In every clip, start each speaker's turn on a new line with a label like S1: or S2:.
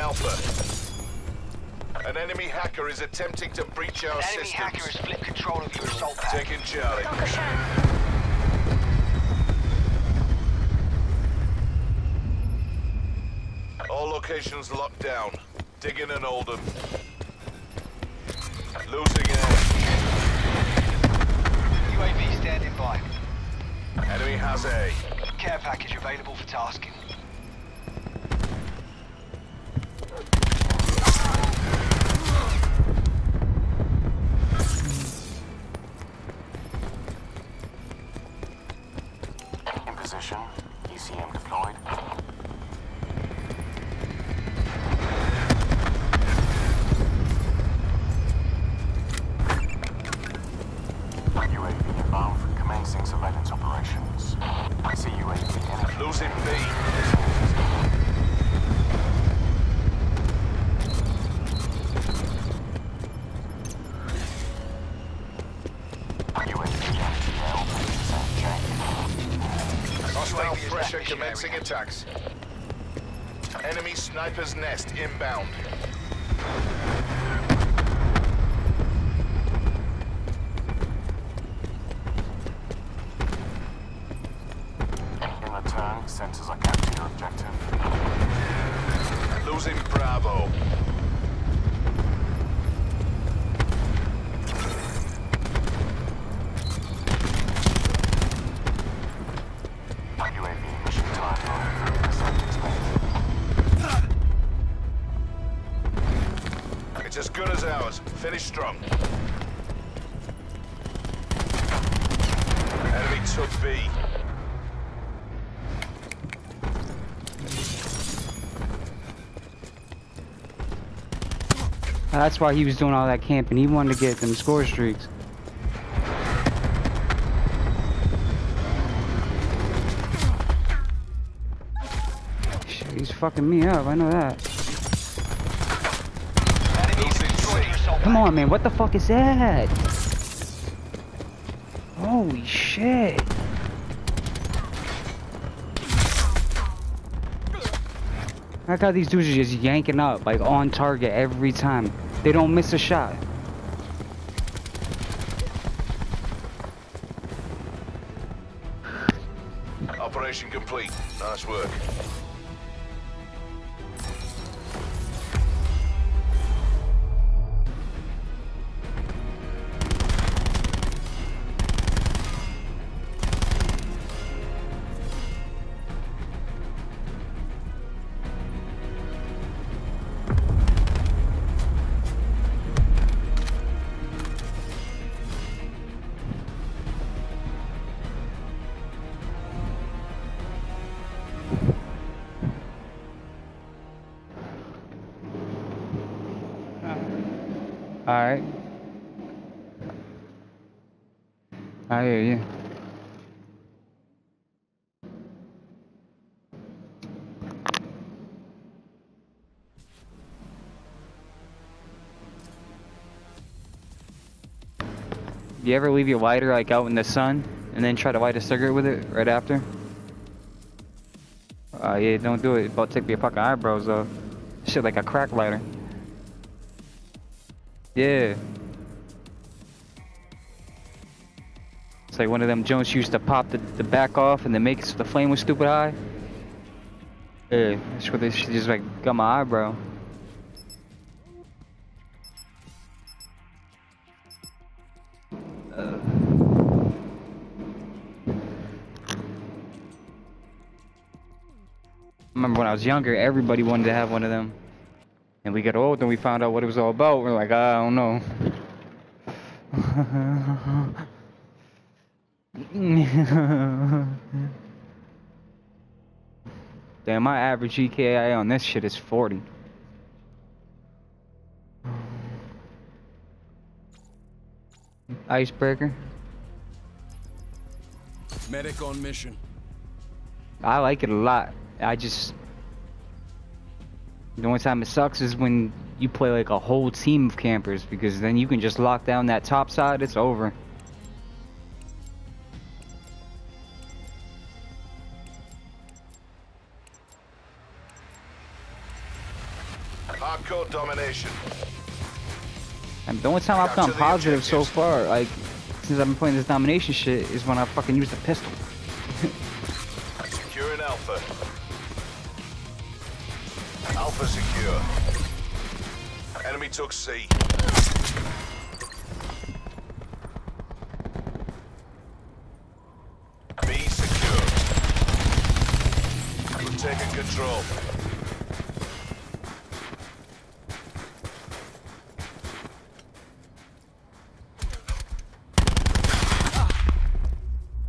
S1: Alpha. An enemy hacker is attempting to breach our
S2: An enemy
S1: systems.
S2: hacker has flipped control of your assault pad.
S1: Taking Charlie. All locations locked down. Digging and Oldham. Losing air.
S2: UAV standing by.
S1: Enemy has A.
S2: Care package available for tasking.
S3: Sensors are captured your objective.
S1: Losing Bravo.
S4: That's why he was doing all that camping. He wanted to get them score streaks. Shit, he's fucking me up. I know that. Come on, man. What the fuck is that? Holy shit. I got these dudes are just yanking up, like on target every time. They don't miss a shot.
S1: Operation complete. Nice work.
S4: Alright. I hear you. Do You ever leave your lighter like out in the sun and then try to light a cigarette with it right after? Uh, yeah, don't do it. To take your fucking eyebrows off. Shit like a crack lighter. Yeah. It's like one of them Jones used to pop the, the back off and then make it so the flame was stupid high. Yeah, that's what they she just like got my eyebrow. Uh. remember when I was younger, everybody wanted to have one of them. And we got old and we found out what it was all about. We're like, ah, I don't know. Damn, my average EKI on this shit is 40. Icebreaker.
S5: Medic on mission.
S4: I like it a lot. I just the only time it sucks is when you play like a whole team of campers because then you can just lock down that top side, it's over.
S1: Hardcore domination.
S4: And the only time I've
S1: gotten
S4: positive so far, like, since I've been playing this domination shit, is when I fucking use the pistol.
S1: Secure an alpha. Alpha secure. Enemy took C. B secure. We're taking control.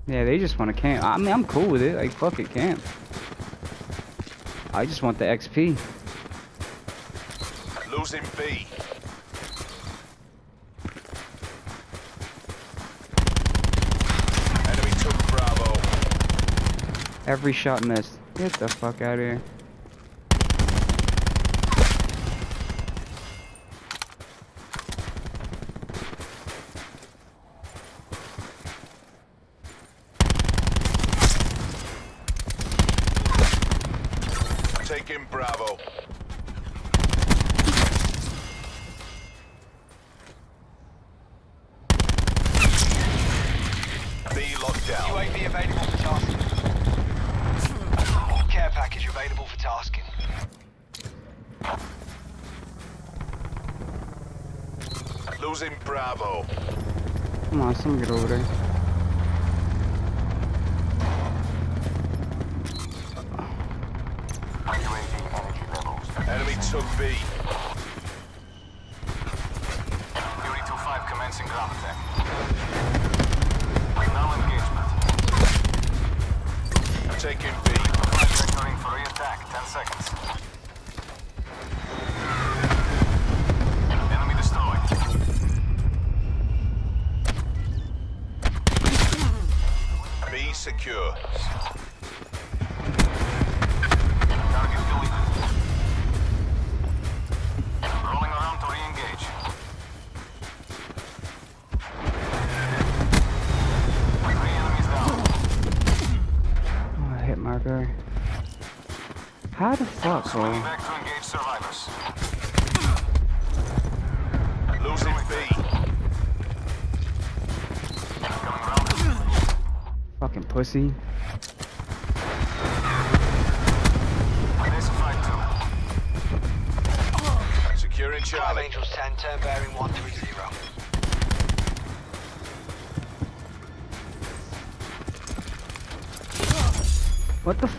S4: Yeah, they just want to camp. I mean, I'm cool with it. Like, fuck it, camp. I just want the XP.
S1: Losing B. Enemy took Bravo.
S4: Every shot missed. Get the fuck out of here. Come on, someone get the fuck,
S3: Swinging
S4: bro?
S3: back to engage survivors.
S1: Losing B.
S4: Fucking pussy.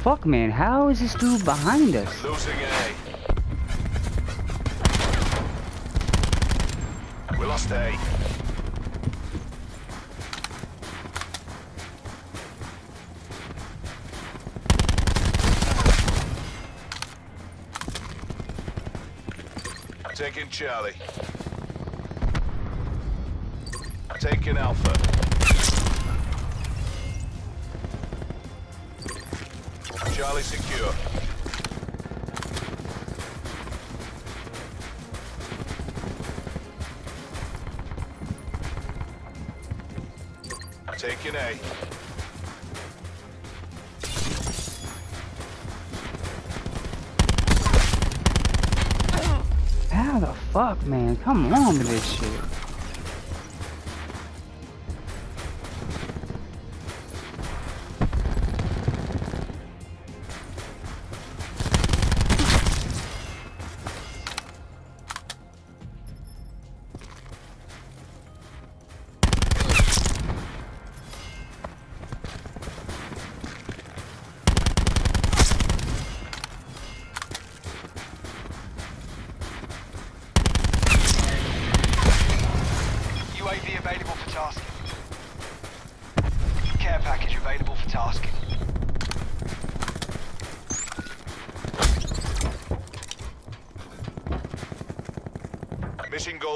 S4: Fuck, man? How is this dude behind us?
S1: We lost A. Taking Charlie. Taking Alpha.
S4: Man? Come on with this shit.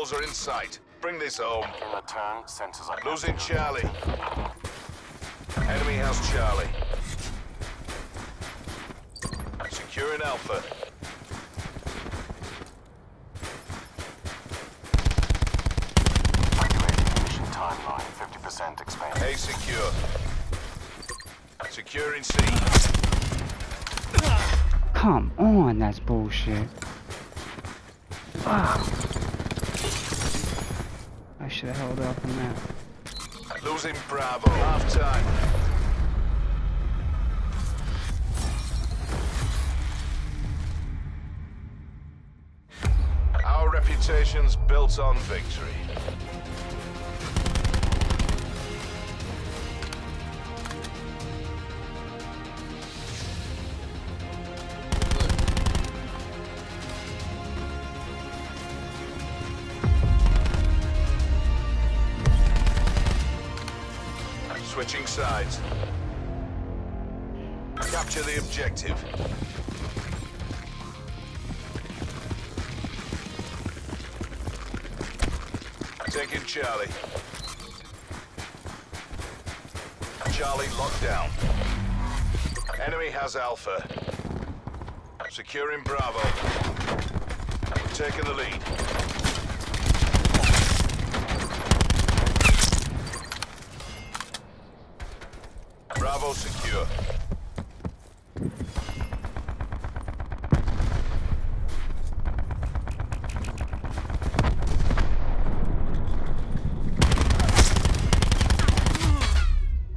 S1: Mission goals are in sight. Bring this home.
S3: In return, sensors are
S1: Losing Charlie. Enemy has Charlie. Securing Alpha.
S3: Mission timeline. 50% expanded.
S1: A secure. Securing C.
S4: Come on, that's bullshit. Fuck. I should have held off on that.
S1: Losing Half time. Our reputation's built on victory. Objective. Taking Charlie. Charlie locked down. Enemy has Alpha. Securing Bravo. Taking the lead. Bravo secure.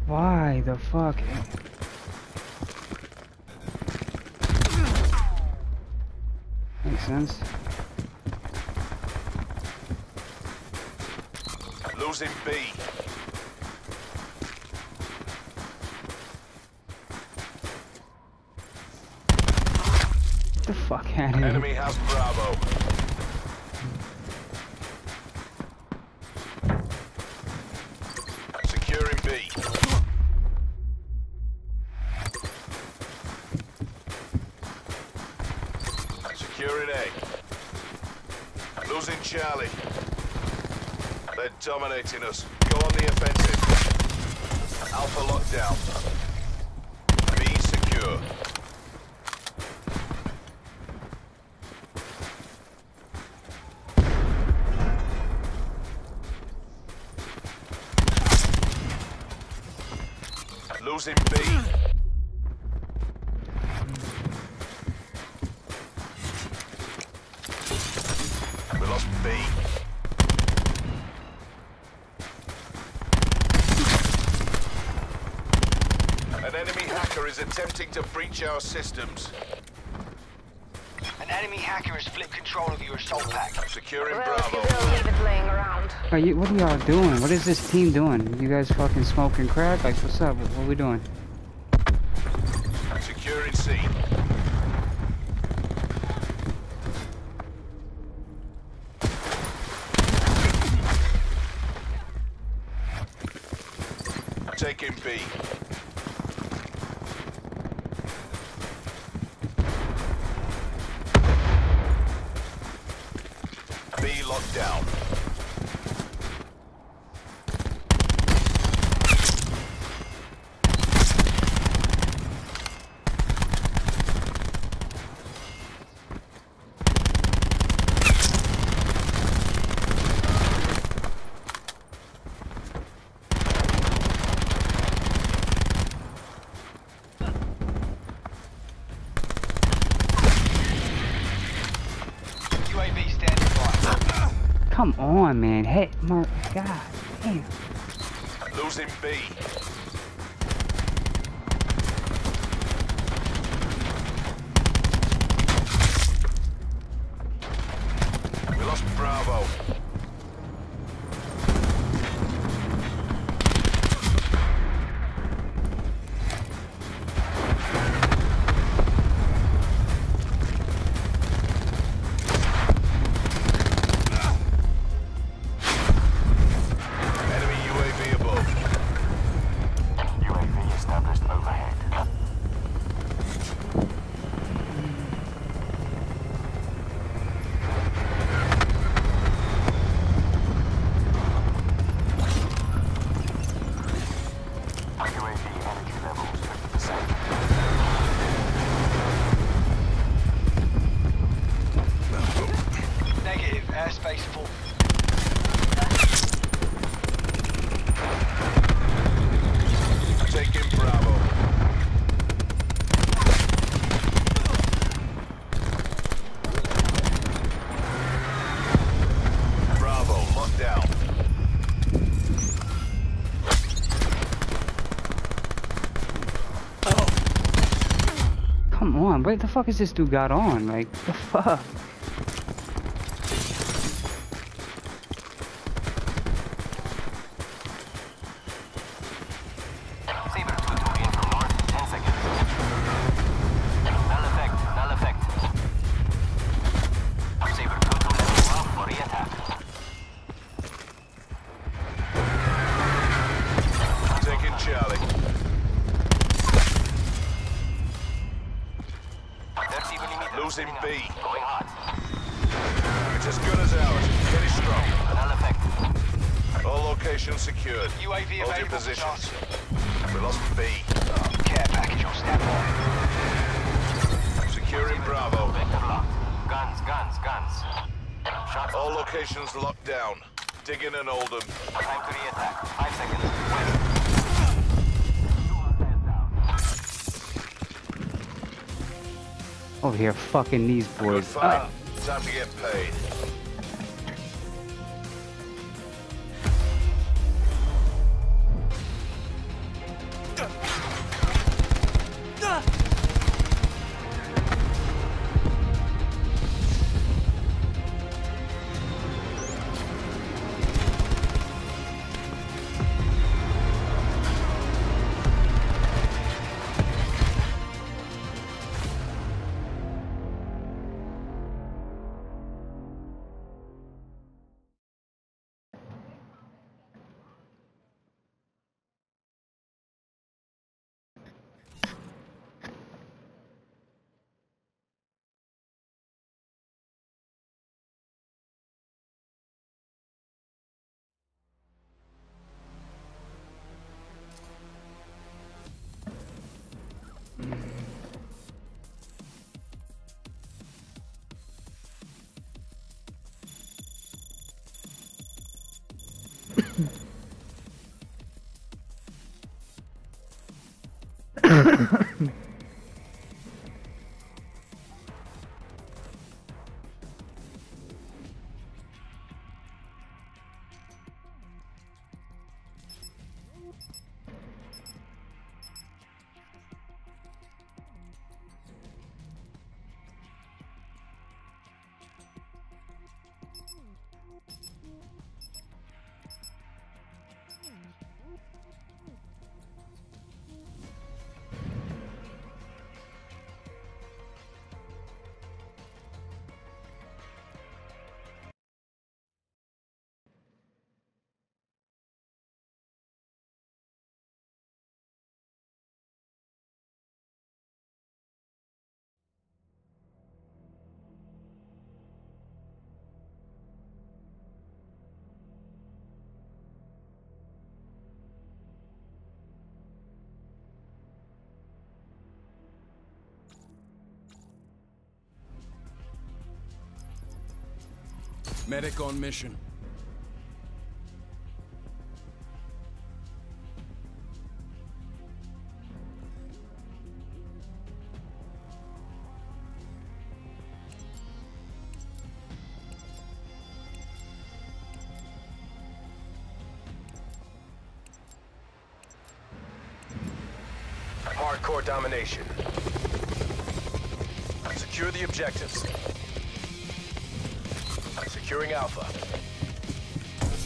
S4: Why the fuck? Makes sense.
S1: Losing B.
S4: Get the fuck out of here.
S1: Enemy has Bravo. Dominating us. Go on the offensive. Alpha lockdown. Secure. Losing B. An enemy hacker is attempting to breach our systems.
S2: An enemy hacker has flipped control of your assault pack.
S1: Securing
S5: Well, if you
S1: Bravo.
S5: will leave it laying around.
S4: Are you, what are y'all doing? What is this team doing? You guys fucking smoking crack? Like, what's up? What, what we doing?
S3: What the fuck is this dude got on? Like, the fuck? Over here fucking these
S1: Good
S3: boys.
S1: fight.
S3: up.
S1: Time to get paid.
S6: Medic on mission.
S7: Hardcore domination. Secure the objectives. Securing Alpha.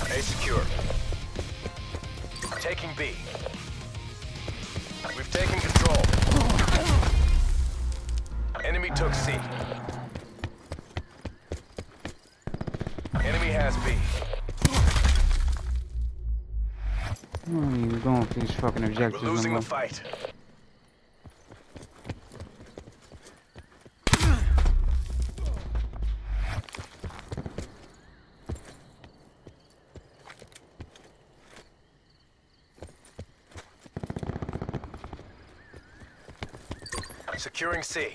S7: A secure. Taking B. We've taken control. Enemy took C. Enemy has B.
S3: I even going for these fucking
S7: We're
S3: objectives no
S7: losing the fight. Securing C.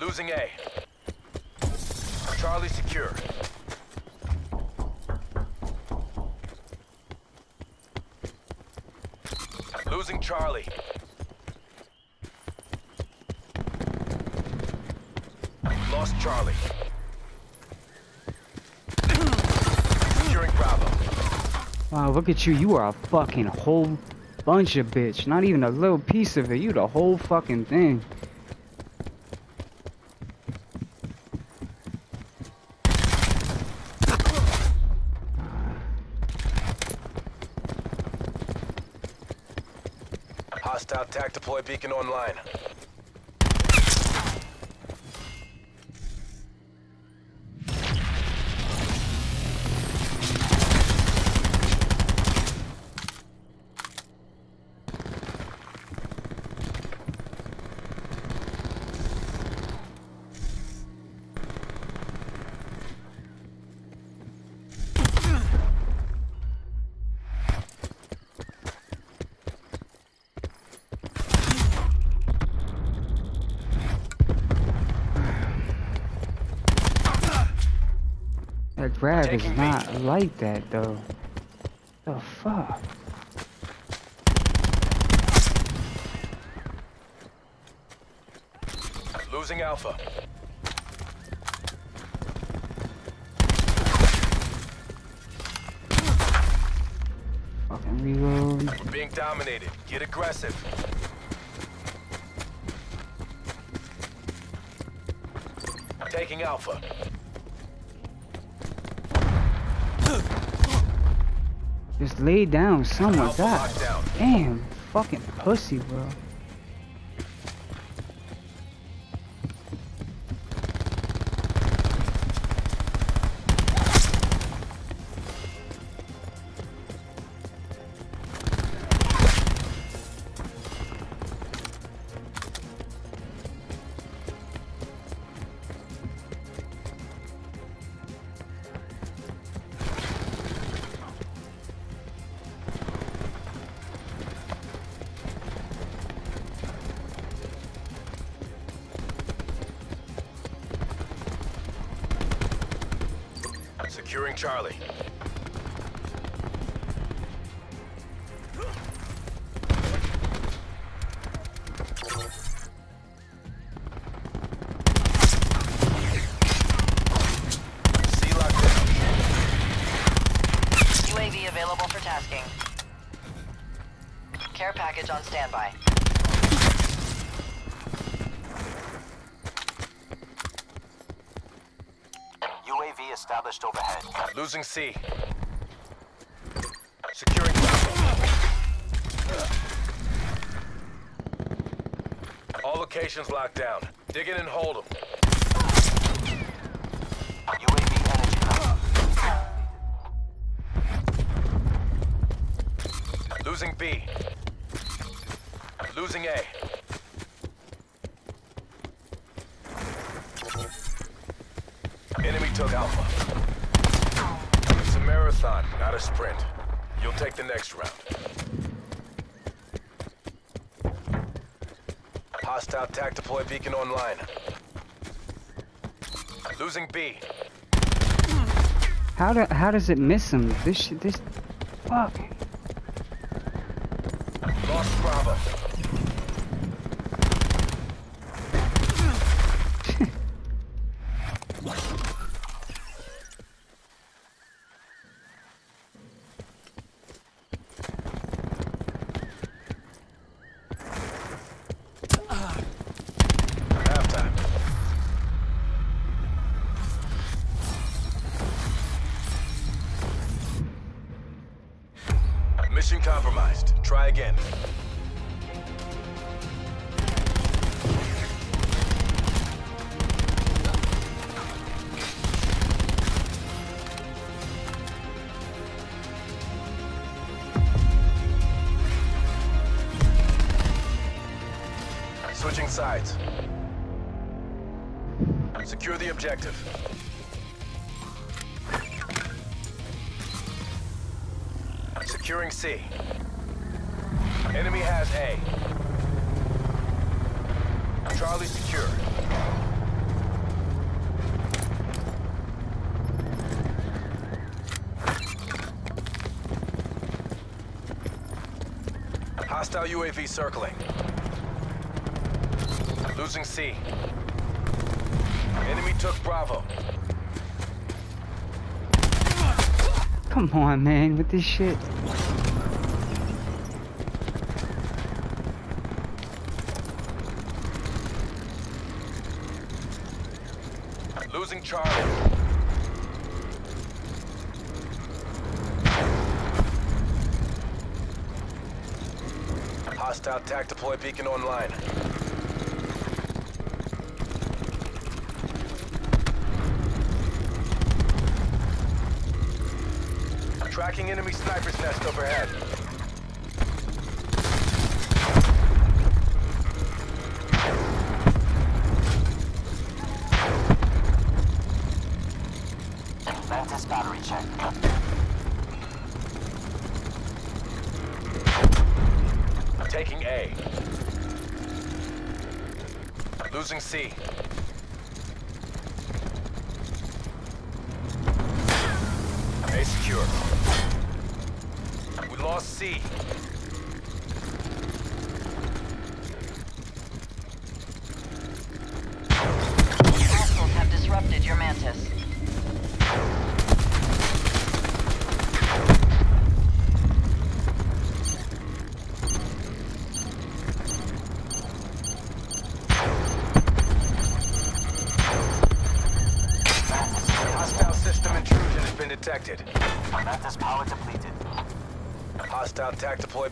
S7: Losing A. Charlie secure. Losing Charlie. Lost Charlie.
S4: Wow, look at you. You are a fucking whole bunch of bitch. Not even a little piece of it. You the whole fucking thing.
S7: Hostile tac deploy beacon online.
S4: Is
S7: Taking B.
S4: not like that though. The fuck?
S7: Losing Alpha.
S4: Fucking reload.
S7: We're being dominated. Get aggressive. Taking Alpha.
S4: Lay down somewhere. God damn. Fucking pussy, bro.
S7: Securing Charlie.
S3: Established overhead.
S7: Losing C. Securing. All locations locked down. Dig in and hold them.
S3: UAV energy.
S7: Losing B. Losing A. Enemy took Alpha. It's a marathon, not a sprint. You'll take the next round. Hostile tac deploy beacon online. Losing B.
S4: How do, how does it miss him? This this, fuck.
S7: Lost Bravo. Halftime. Mission compromised. Try again. Switching sides. Secure the objective. Securing C. Has A. Charlie secure. Hostile UAV circling. Losing C. Enemy took Bravo.
S4: Come on, man, with this shit.
S7: Losing Charlie. Hostile TAC deploy beacon online. Tracking enemy sniper's nest overhead. Taking A. Losing C. A secure. We lost C.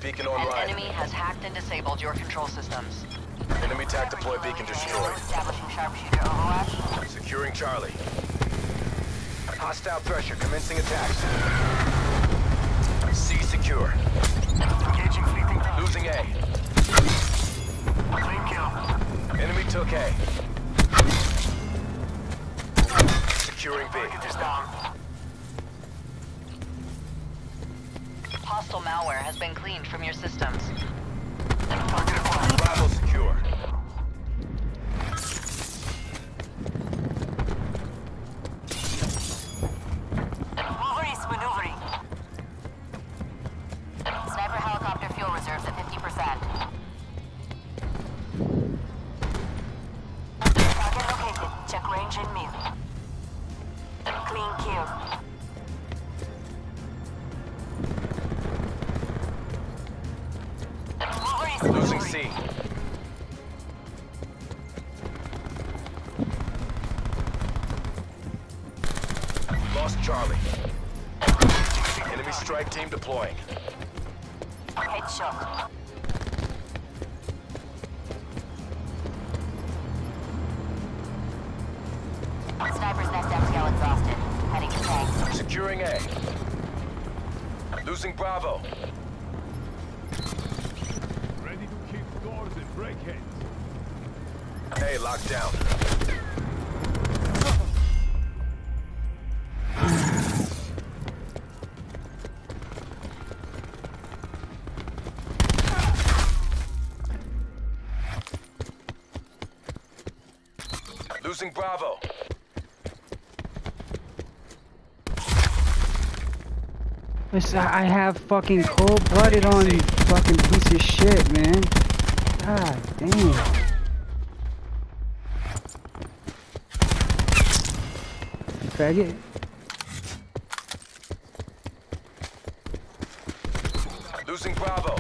S7: Beacon
S5: An
S7: online.
S5: enemy has hacked and disabled your control systems.
S7: Enemy TAC deploy beacon destroyed.
S5: Establishing sharpshooter overwatch.
S7: Securing Charlie. Hostile pressure commencing attacks.
S5: Check range and meal. Clean kill.
S7: Losing. C. Lost Charlie. Enemy strike team deploying.
S5: Headshot.
S7: Losing Bravo.
S8: Ready to kick doors and break heads.
S7: A locked down. Losing Bravo.
S4: I have fucking cold blooded on you fucking piece of shit, man. God damn. Faggot.
S7: Losing Bravo.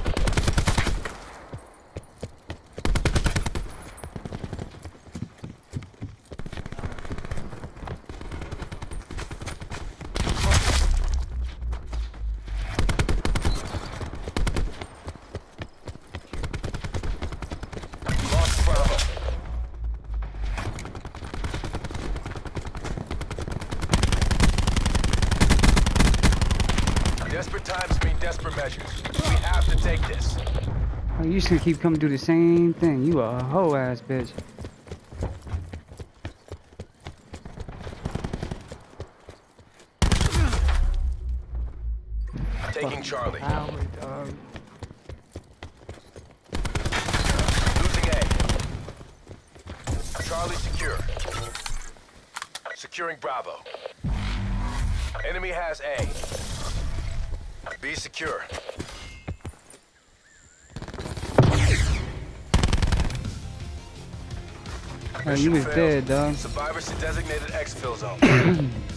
S7: Lost Bravo. Desperate desperate measures. We have to take this.
S4: Oh, you gonna keep coming do the same thing. You a hoe ass bitch.
S7: Taking Charlie.
S4: Coward, dog.
S7: Losing A. Charlie secure. Securing Bravo. Enemy has A. B secure.
S4: Oh, you
S7: Mission
S4: was dead, dog.
S7: Survivors to designated exfil zone.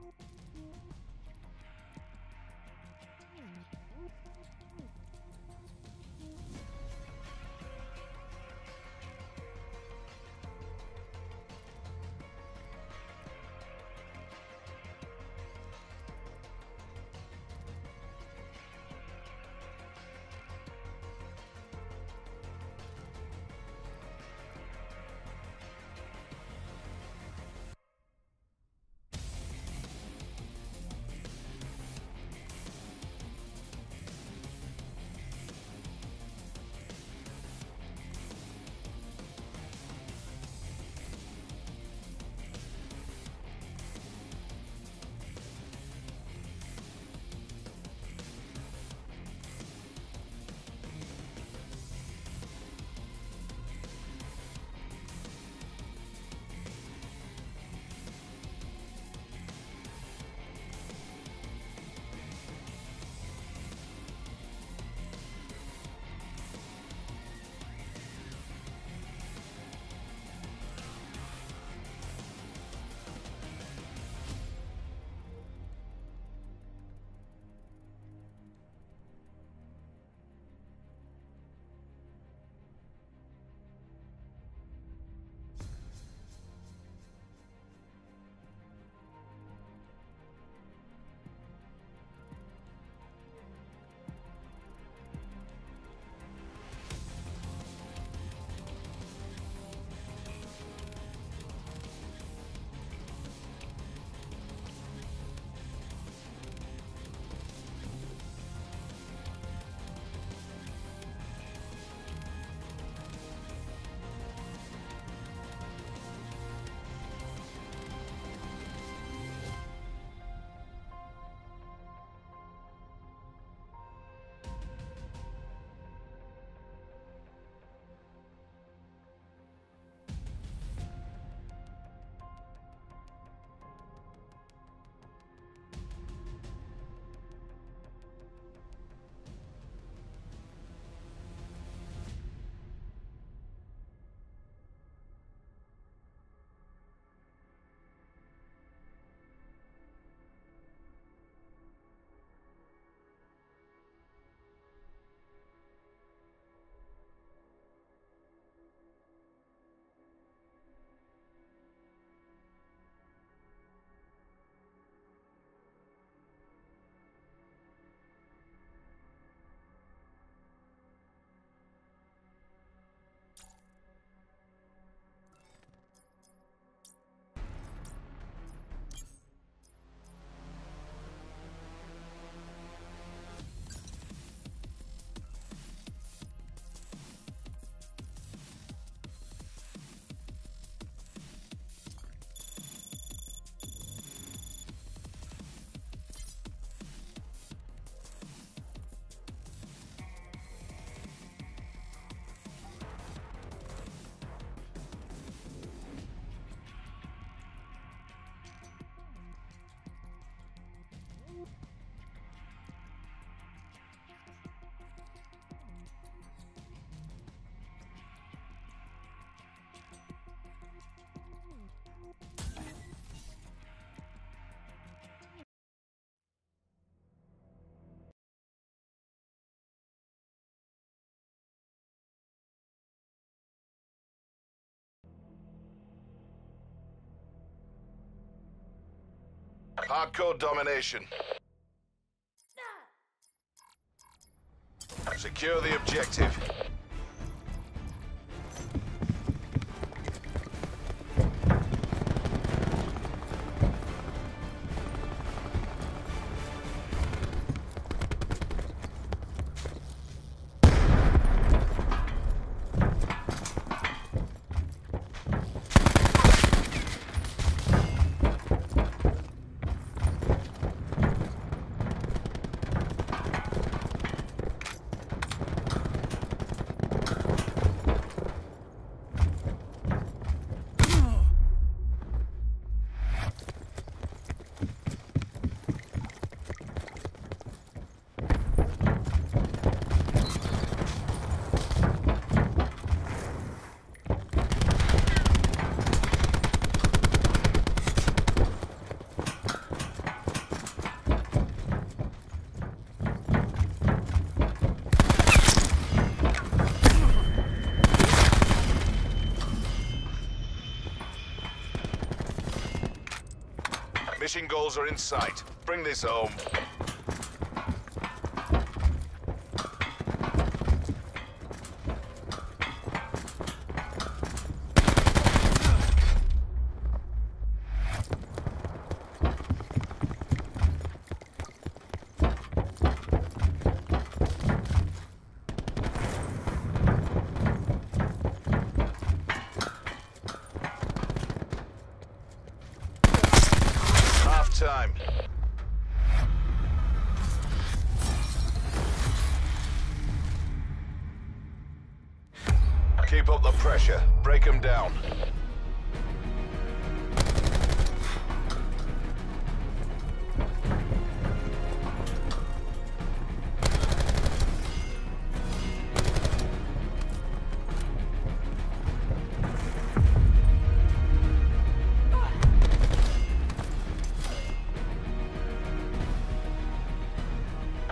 S7: Thank you.
S1: Hardcore domination. Secure the objective. Mission goals are in sight. Bring this home.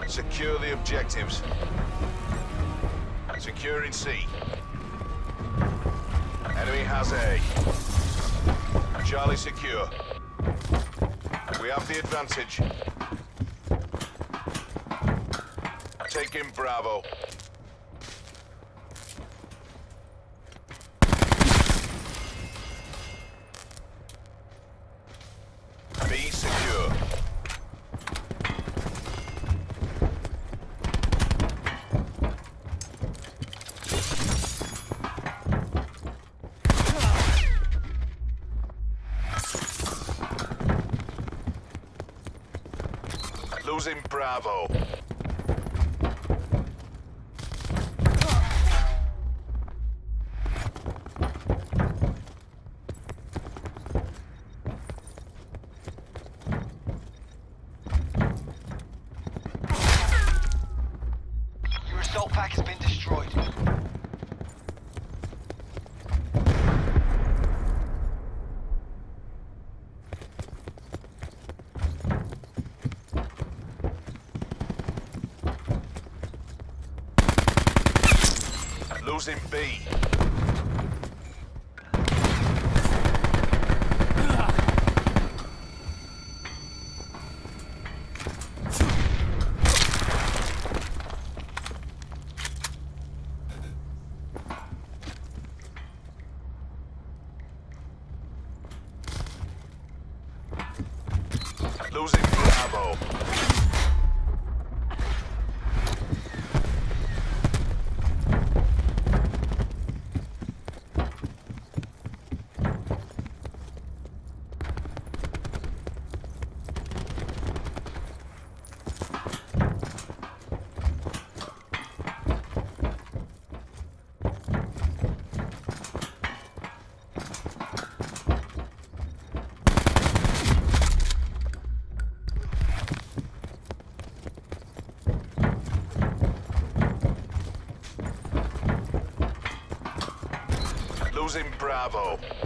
S1: Secure the objectives. Securing C. Enemy has A. Charlie secure. We have the advantage. Taking Bravo. B secure. Losing Bravo. Losing B. Losing Bravo. Losing Bravo.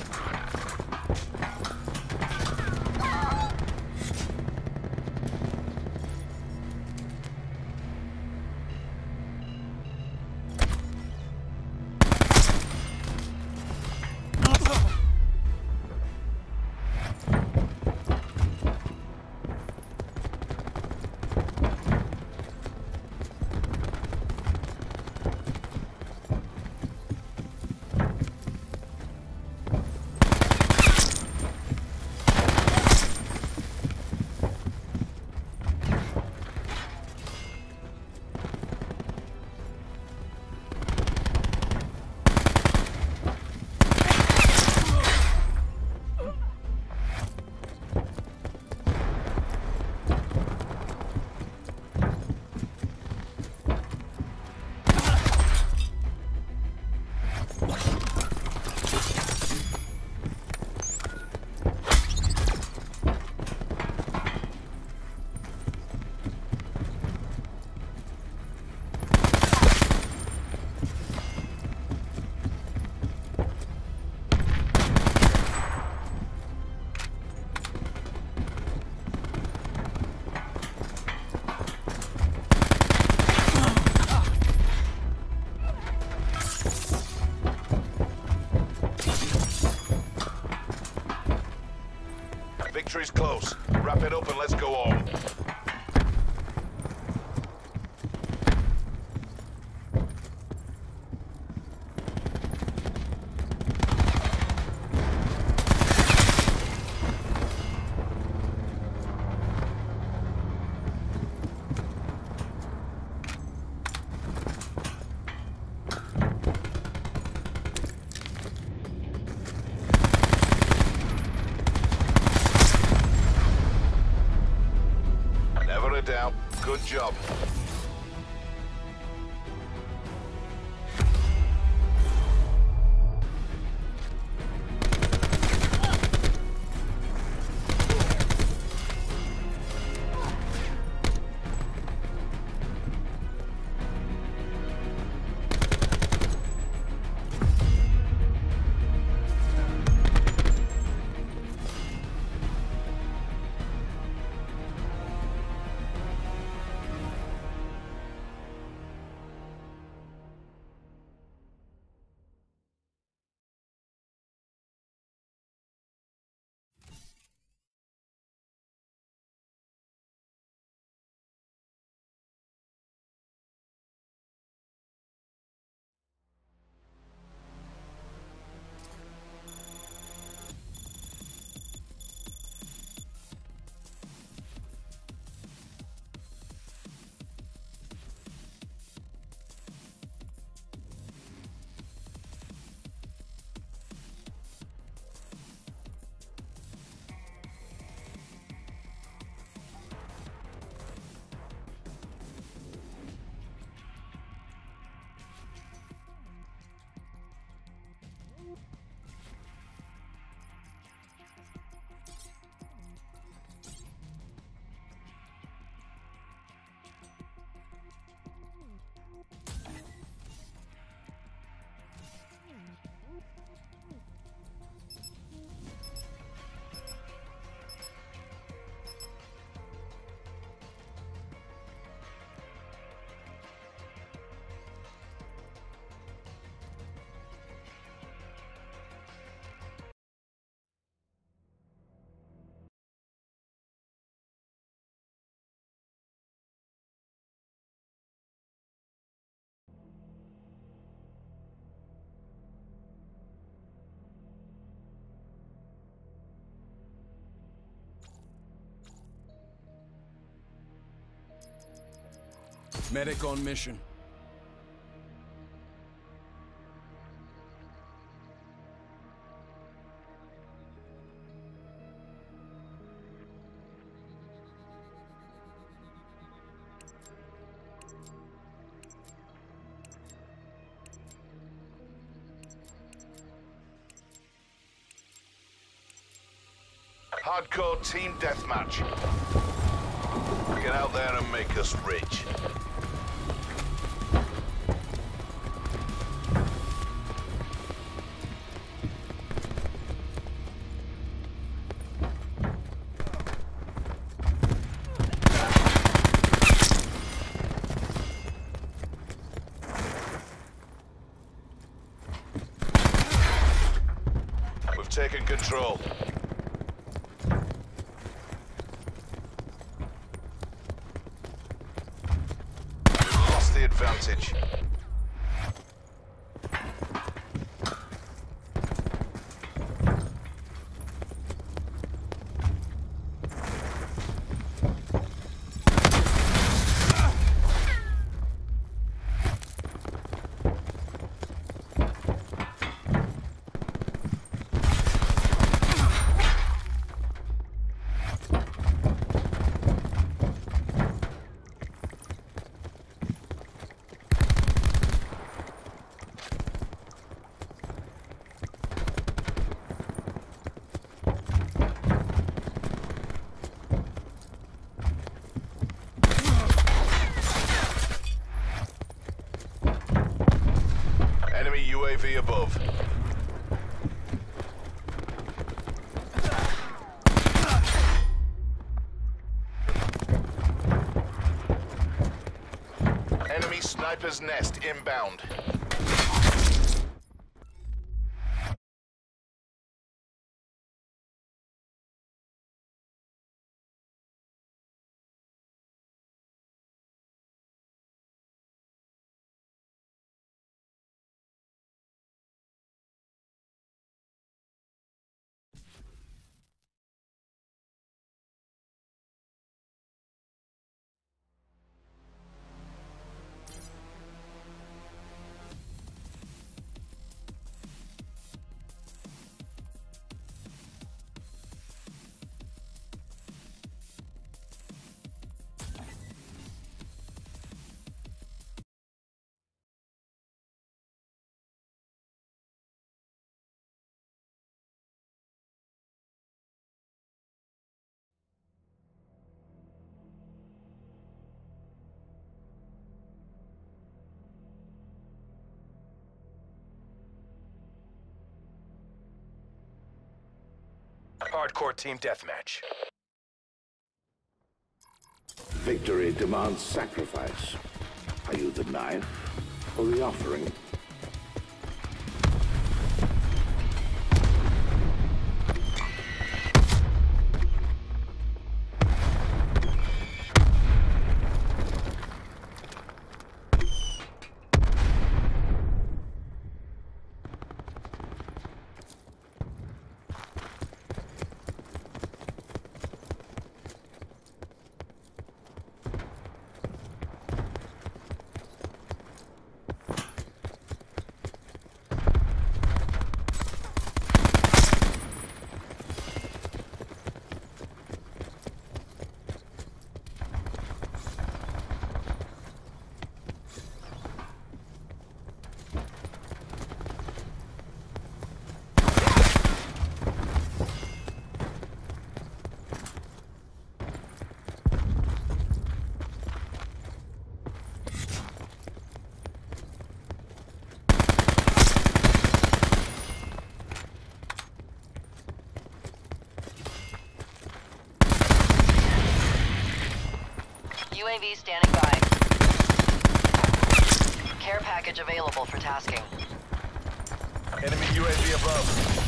S9: Medic on mission.
S1: Hardcore team deathmatch. Get out there and make us rich. Control. Lost the advantage. Hunter's Nest inbound.
S7: hardcore team deathmatch.
S9: Victory demands sacrifice. Are you the knife or the offering?
S10: UAV standing by. Care package available for tasking.
S7: Enemy UAV above.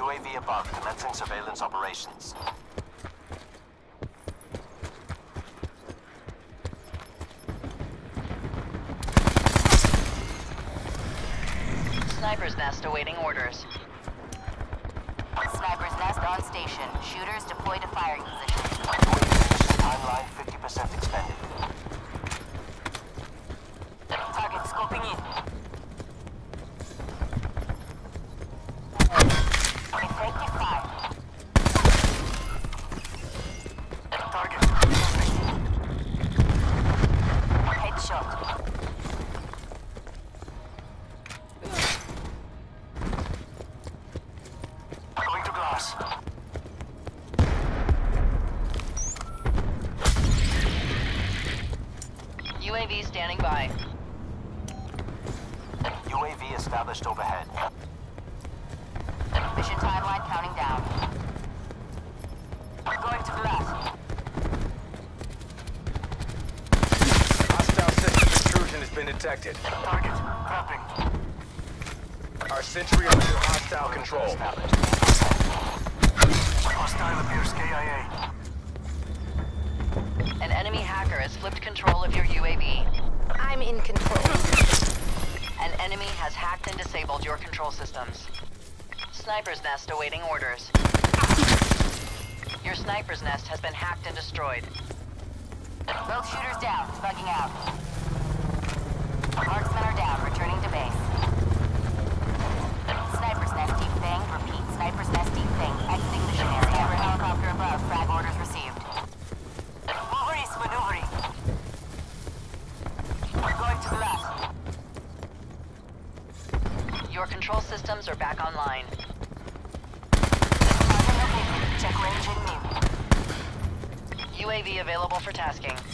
S3: UAV above, commencing surveillance operations.
S10: Sniper's Nest awaiting orders.
S5: Sniper's Nest on station. Shooters deployed to firing position.
S3: Timeline 50% extended.
S7: multitasking.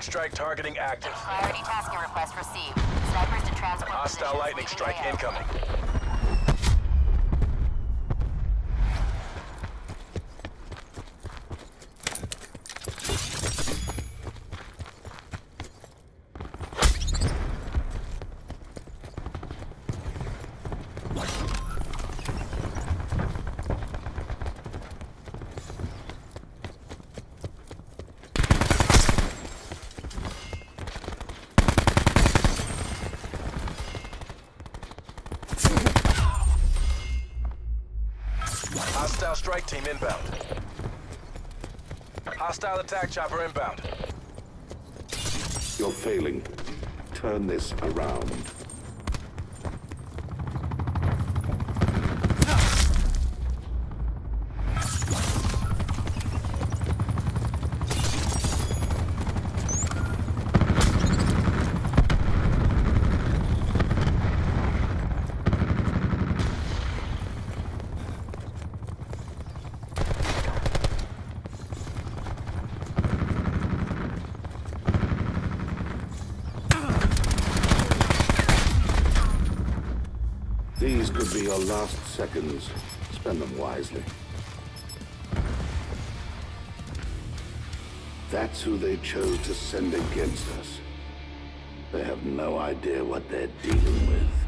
S7: Lightning strike targeting active.
S5: Priority tasking request received. Snipers to transport
S7: Hostile lightning strike incoming. Hostile strike team inbound. Hostile attack chopper inbound.
S9: You're failing. Turn this around. These could be your last seconds. Spend them wisely. That's who they chose to send against us. They have no idea what they're dealing with.